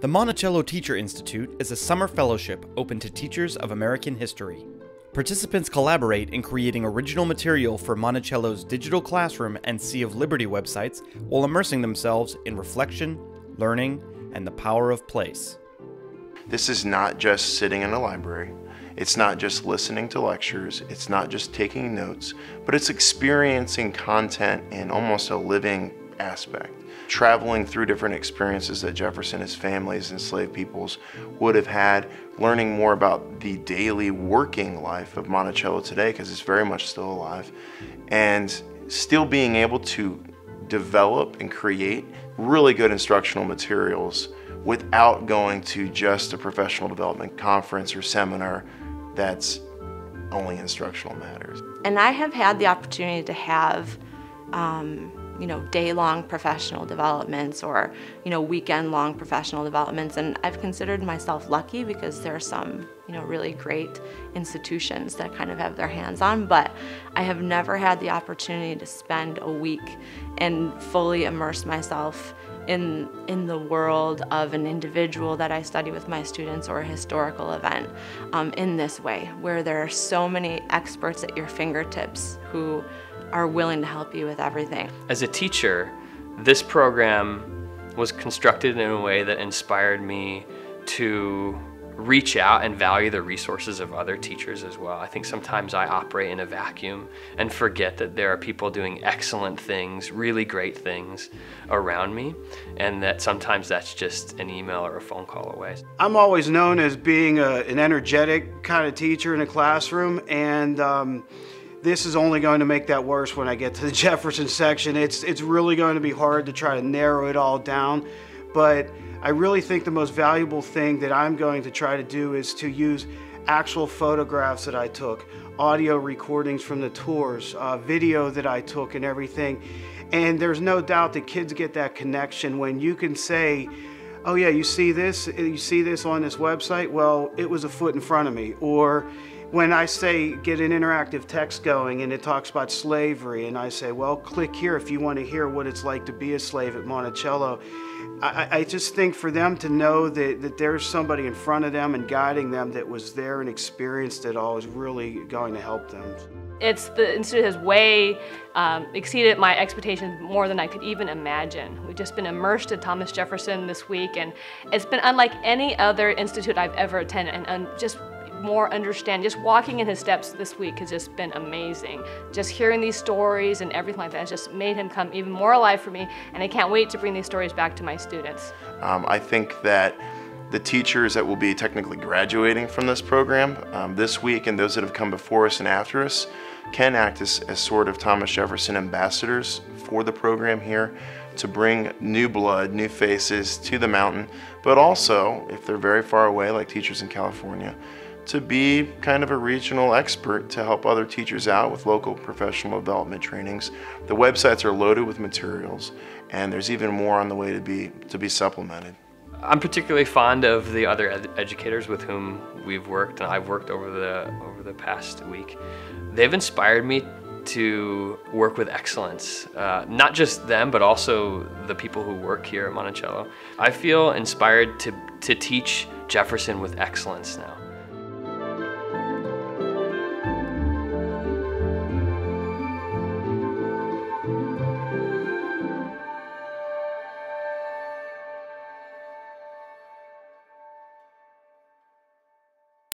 The Monticello Teacher Institute is a summer fellowship open to teachers of American history. Participants collaborate in creating original material for Monticello's digital classroom and Sea of Liberty websites while immersing themselves in reflection, learning, and the power of place. This is not just sitting in a library. It's not just listening to lectures. It's not just taking notes, but it's experiencing content in almost a living aspect. Traveling through different experiences that Jefferson, his families, enslaved peoples would have had, learning more about the daily working life of Monticello today, because it's very much still alive, and still being able to develop and create really good instructional materials without going to just a professional development conference or seminar that's only instructional matters. And I have had the opportunity to have, um, you know, day-long professional developments or, you know, weekend-long professional developments. And I've considered myself lucky because there are some, you know, really great institutions that kind of have their hands on. But I have never had the opportunity to spend a week and fully immerse myself in, in the world of an individual that I study with my students or a historical event um, in this way, where there are so many experts at your fingertips who are willing to help you with everything. As a teacher, this program was constructed in a way that inspired me to reach out and value the resources of other teachers as well. I think sometimes I operate in a vacuum and forget that there are people doing excellent things, really great things around me, and that sometimes that's just an email or a phone call away. I'm always known as being a, an energetic kind of teacher in a classroom, and um, this is only going to make that worse when I get to the Jefferson section. It's, it's really going to be hard to try to narrow it all down, but I really think the most valuable thing that I'm going to try to do is to use actual photographs that I took, audio recordings from the tours, uh, video that I took and everything. And there's no doubt that kids get that connection when you can say, oh yeah, you see this, you see this on this website? Well, it was a foot in front of me. Or when I say get an interactive text going and it talks about slavery and I say, well, click here if you want to hear what it's like to be a slave at Monticello I, I, just think for them to know that, that there's somebody in front of them and guiding them that was there and experienced it all is really going to help them. It's the institute has way um, exceeded my expectations more than I could even imagine. We've just been immersed in Thomas Jefferson this week, and it's been unlike any other institute I've ever attended, and, and just more understand. Just walking in his steps this week has just been amazing. Just hearing these stories and everything like that has just made him come even more alive for me, and I can't wait to bring these stories back to my students. Um, I think that the teachers that will be technically graduating from this program um, this week and those that have come before us and after us can act as, as sort of Thomas Jefferson ambassadors for the program here to bring new blood, new faces to the mountain, but also, if they're very far away, like teachers in California, to be kind of a regional expert to help other teachers out with local professional development trainings. The websites are loaded with materials and there's even more on the way to be, to be supplemented. I'm particularly fond of the other ed educators with whom we've worked and I've worked over the, over the past week. They've inspired me to work with excellence. Uh, not just them, but also the people who work here at Monticello. I feel inspired to, to teach Jefferson with excellence now.